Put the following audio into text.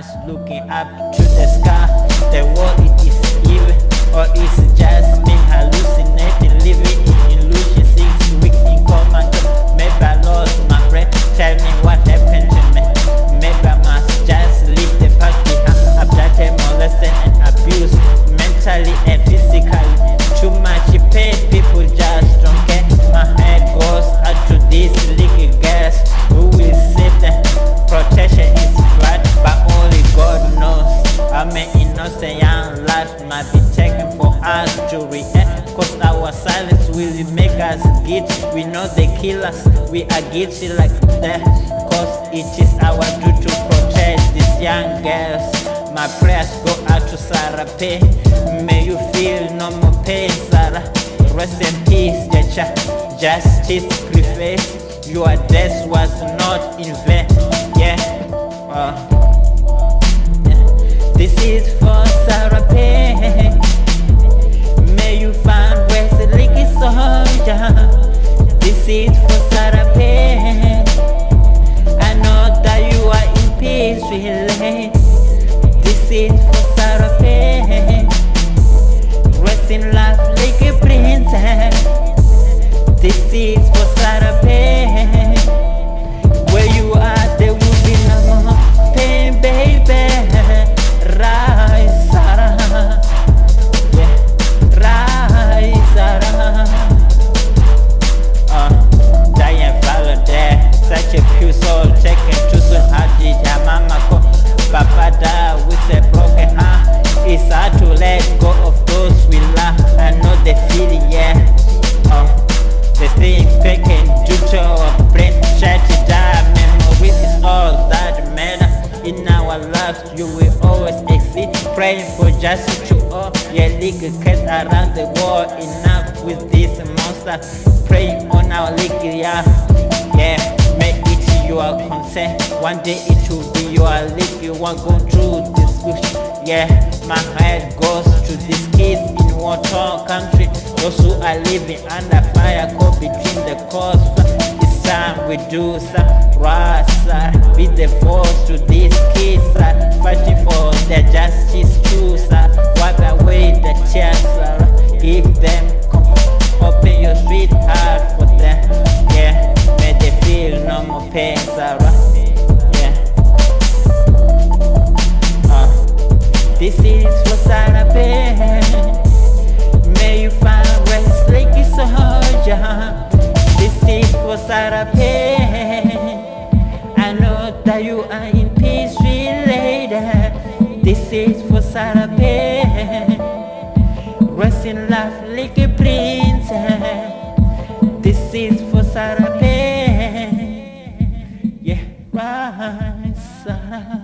eyes looking up to the sky. The world it is evil, or it's just me hallucinating, living us to react. Cause our silence will make us guilty. We know they kill us, we are guilty like that. Cause it is our duty to protect these young girls. My prayers go out to Sarah Payne. May you feel no more pain, Sarah. Rest in peace, Jecha. Justice prevails. Your death was not in vain. Yeah. Uh, yeah. This is for is for Sarah Payne. I know that you are in peace, really. This is for Sarah Payne. Rest in life like a princess. This is for Sarah Payne. You will always exist. Praying for justice to all. Yeah, legal cats around the world. Enough with this monster. Praying on our legal, yeah. Yeah, make it your concern. One day it will be your league. You want go through this bush. Yeah, my head goes to these kids in war torn country. Those who are living under fire, caught between the coast. We do sir. Be the force to kids, sir. Fighting for their justice, too, sir. Wipe away the tears, sir. Give them. Open your sweet heart for them. Yeah, may they feel no more pain, sir. Yeah. Uh, this is for Sarah. May you find rest like a soldier. This is for Sarah This is for Sarah Payne in life like a princess. This is for Sarah Payne Yeah, right, Sarah